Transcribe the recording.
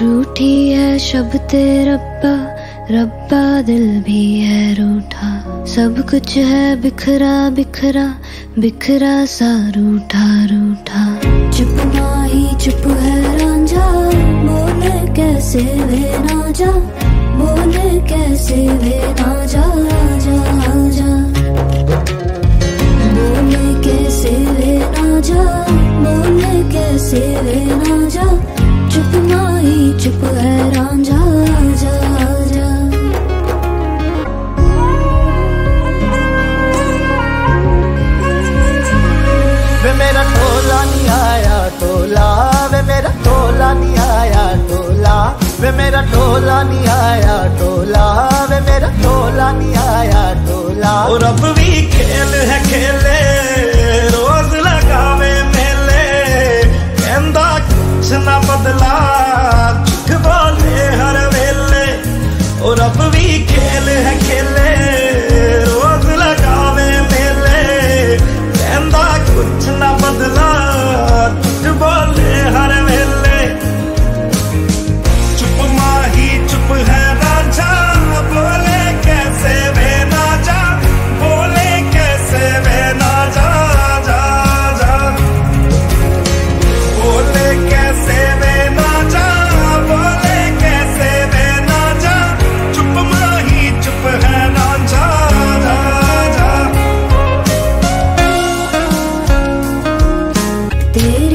रूठी है शब्द रब्बा रब्बा दिल भी है रूठा। सब कुछ है बिखरा बिखरा बिखरा सा रूठा रूठा। चुप ना ही चुप है रांझा, बोले कैसे वे ना जा बोले कैसे वे ना जा बोले कैसे वे ना जा बोले कैसे वे ना जा वे मेरा टोला नहीं आया, टोला। वे मेरा टोला नहीं आया, टोला। और अब भी खेल है खेले, रोज लगावे मेले। कहता कुछ ना बदला झूठ बोले हर वेले। और अब भी खेल है खेले। This